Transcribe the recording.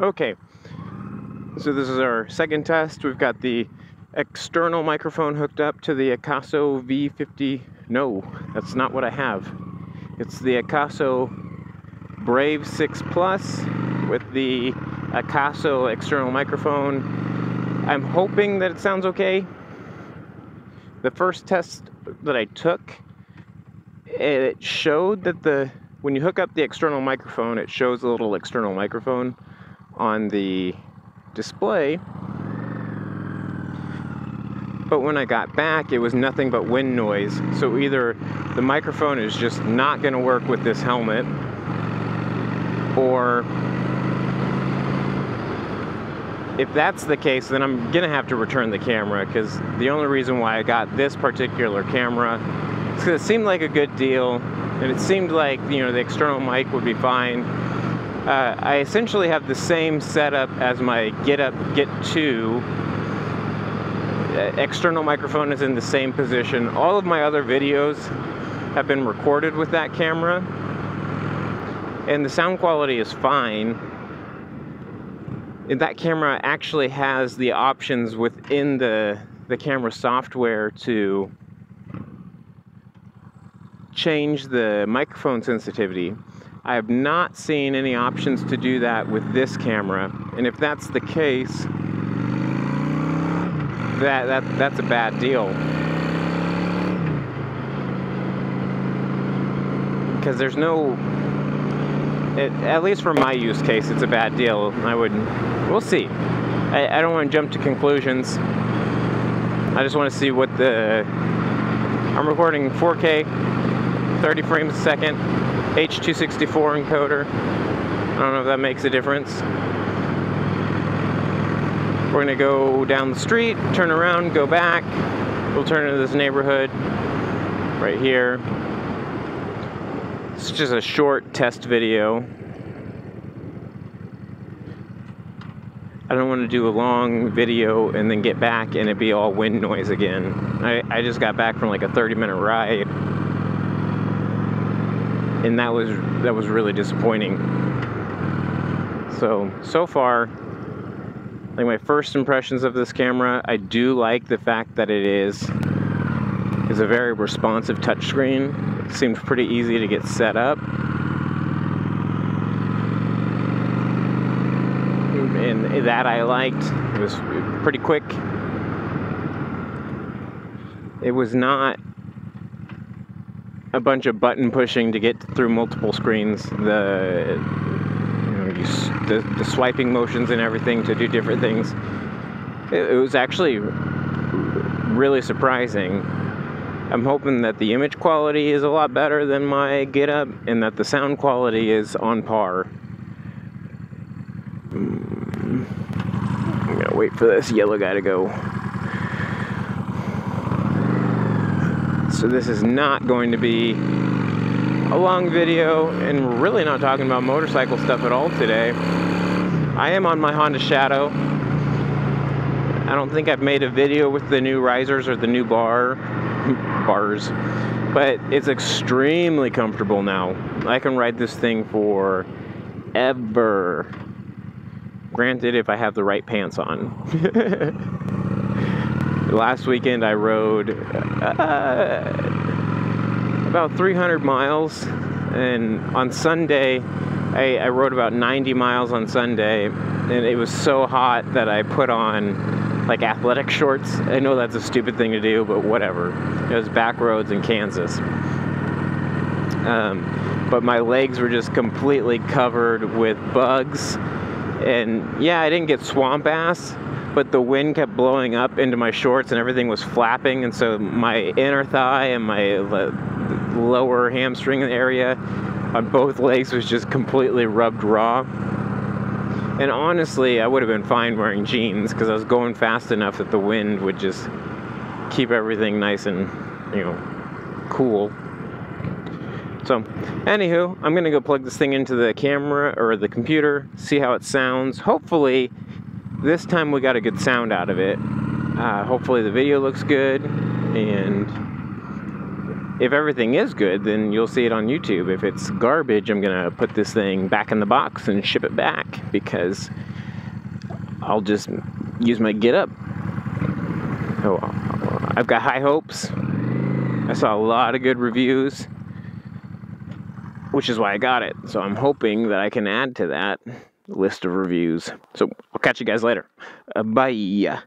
Okay, so this is our second test. We've got the external microphone hooked up to the Akaso V50. No, that's not what I have. It's the Akaso Brave 6 Plus with the Akaso external microphone. I'm hoping that it sounds okay. The first test that I took, it showed that the when you hook up the external microphone, it shows a little external microphone on the display. But when I got back, it was nothing but wind noise. So either the microphone is just not going to work with this helmet, or if that's the case, then I'm going to have to return the camera because the only reason why I got this particular camera is because it seemed like a good deal and it seemed like, you know, the external mic would be fine uh, I essentially have the same setup as my Get Up Get 2. Uh, external microphone is in the same position. All of my other videos have been recorded with that camera, and the sound quality is fine. And that camera actually has the options within the, the camera software to change the microphone sensitivity. I have not seen any options to do that with this camera. And if that's the case, that, that that's a bad deal. Because there's no, it, at least for my use case, it's a bad deal. I would, we'll see. I, I don't want to jump to conclusions. I just want to see what the, I'm recording 4K, 30 frames a second. H264 encoder. I don't know if that makes a difference. We're gonna go down the street, turn around, go back. We'll turn into this neighborhood right here. It's just a short test video. I don't want to do a long video and then get back and it be all wind noise again. I, I just got back from like a 30 minute ride and that was that was really disappointing. So so far, like my first impressions of this camera, I do like the fact that it is is a very responsive touchscreen. It seemed pretty easy to get set up. And that I liked. It was pretty quick. It was not a bunch of button pushing to get through multiple screens. The you know, you, the, the swiping motions and everything to do different things. It, it was actually really surprising. I'm hoping that the image quality is a lot better than my GitUp and that the sound quality is on par. Hmm. I'm gonna wait for this yellow guy to go. So this is not going to be a long video and really not talking about motorcycle stuff at all today. I am on my Honda Shadow. I don't think I've made a video with the new risers or the new bar bars, but it's extremely comfortable now. I can ride this thing for ever. Granted, if I have the right pants on. last weekend I rode uh, about 300 miles, and on Sunday I, I, rode about 90 miles on Sunday, and it was so hot that I put on like athletic shorts. I know that's a stupid thing to do, but whatever. It was back roads in Kansas. Um, but my legs were just completely covered with bugs. And yeah, I didn't get swamp ass, but the wind kept blowing up into my shorts and everything was flapping and so my inner thigh and my lower hamstring area on both legs was just completely rubbed raw. And honestly i would have been fine wearing jeans because i was going fast enough that the wind would just keep everything nice and you know cool. So anywho i'm gonna go plug this thing into the camera or the computer see how it sounds. Hopefully this time we got a good sound out of it. Uh, hopefully the video looks good, and if everything is good, then you'll see it on YouTube. If it's garbage, I'm gonna put this thing back in the box and ship it back because I'll just use my GitUp. Oh, I've got high hopes. I saw a lot of good reviews, which is why I got it. So I'm hoping that I can add to that list of reviews. So I'll catch you guys later. Uh, bye.